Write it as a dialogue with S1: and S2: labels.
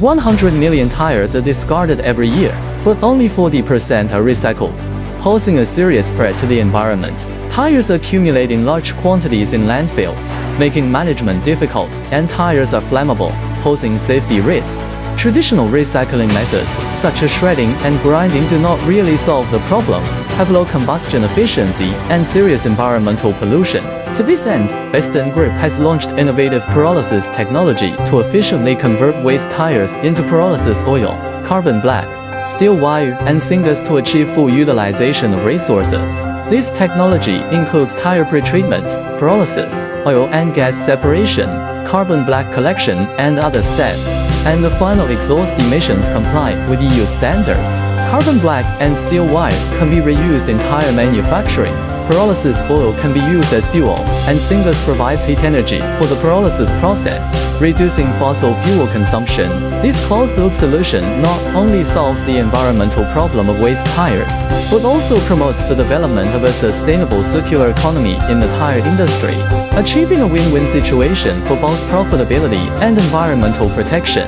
S1: 100 million tires are discarded every year, but only 40% are recycled, posing a serious threat to the environment. Tires accumulate in large quantities in landfills, making management difficult, and tires are flammable, posing safety risks. Traditional recycling methods, such as shredding and grinding do not really solve the problem, have low combustion efficiency, and serious environmental pollution. To this end, Beston Group has launched innovative pyrolysis technology to efficiently convert waste tires into pyrolysis oil, carbon black, steel wire, and syngas to achieve full utilization of resources. This technology includes tire pretreatment, pyrolysis, oil and gas separation, carbon black collection, and other steps, and the final exhaust emissions comply with EU standards. Carbon black and steel wire can be reused in tire manufacturing, Pyrolysis oil can be used as fuel, and syngas provides heat energy for the pyrolysis process, reducing fossil fuel consumption. This closed-loop solution not only solves the environmental problem of waste tires, but also promotes the development of a sustainable circular economy in the tire industry, achieving a win-win situation for both profitability and environmental protection.